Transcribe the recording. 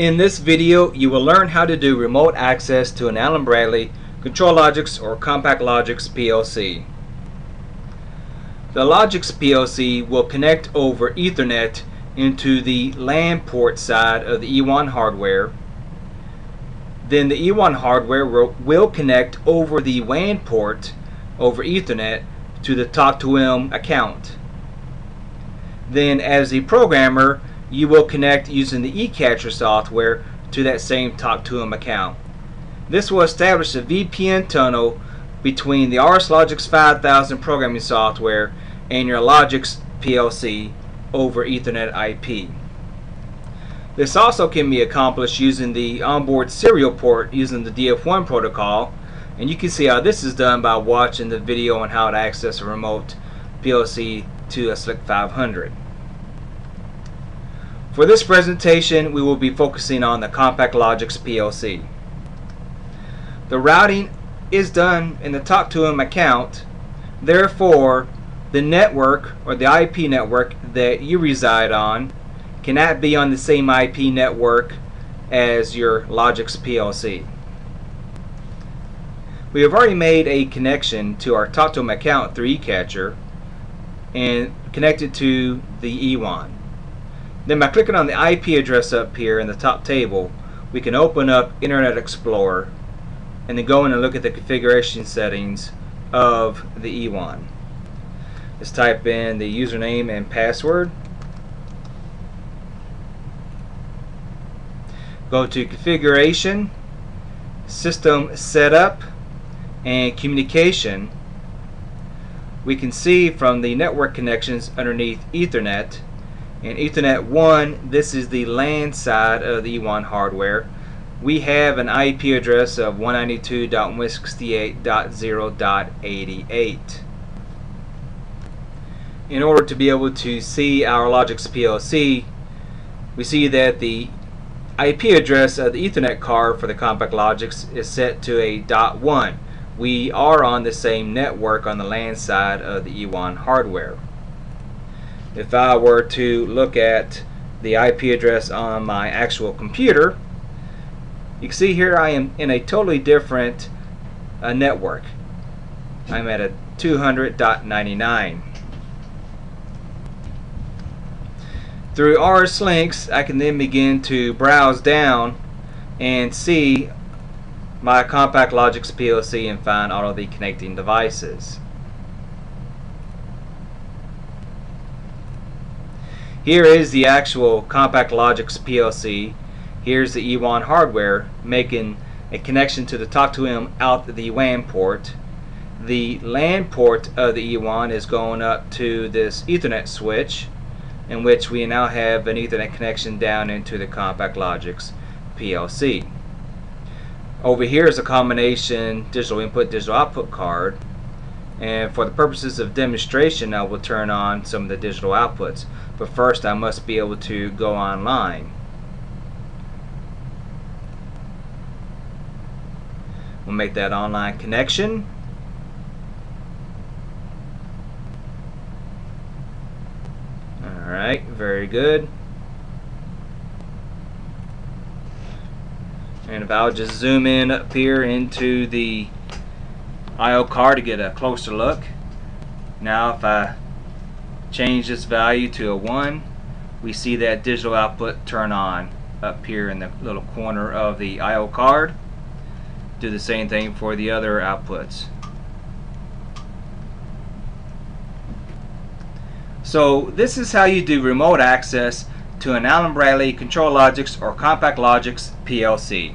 In this video, you will learn how to do remote access to an Allen Bradley ControlLogix or CompactLogix PLC. The Logix PLC will connect over Ethernet into the LAN port side of the eWON hardware. Then the eWON hardware will connect over the WAN port over Ethernet to the Talk2M account. Then as the programmer, you will connect using the eCatcher software to that same Talk2M account. This will establish a VPN tunnel between the RSLogix 5000 programming software and your Logix PLC over Ethernet IP. This also can be accomplished using the onboard serial port using the DF1 protocol and you can see how this is done by watching the video on how to access a remote PLC to a SLC 500. For this presentation, we will be focusing on the CompactLogix PLC. The routing is done in the Talk2M account, therefore the network or the IP network that you reside on cannot be on the same IP network as your Logix PLC. We have already made a connection to our Talk2M account through eCatcher and connected to the eWON. Then by clicking on the IP address up here in the top table, we can open up Internet Explorer and then go in and look at the configuration settings of the eWON. Let's type in the username and password. Go to configuration, system setup, and communication. We can see from the network connections underneath Ethernet in Ethernet 1, this is the LAN side of the eWON hardware. We have an IP address of 192.168.0.88. In order to be able to see our Logix PLC, we see that the IP address of the Ethernet card for the CompactLogix is set to a .1. We are on the same network on the LAN side of the eWON hardware if I were to look at the IP address on my actual computer you can see here I am in a totally different uh, network. I'm at a 200.99 through RSLinx I can then begin to browse down and see my Compact CompactLogix PLC and find all of the connecting devices Here is the actual CompactLogix PLC. Here's the eWON hardware making a connection to the Talk2M out the WAN port. The LAN port of the eWON is going up to this Ethernet switch in which we now have an Ethernet connection down into the CompactLogix PLC. Over here is a combination digital input digital output card and for the purposes of demonstration I will turn on some of the digital outputs. But first I must be able to go online. We'll make that online connection. Alright very good. And if I'll just zoom in up here into the IO card to get a closer look. Now if I change this value to a 1, we see that digital output turn on up here in the little corner of the IO card. Do the same thing for the other outputs. So this is how you do remote access to an Allen Bradley ControlLogix or CompactLogix PLC.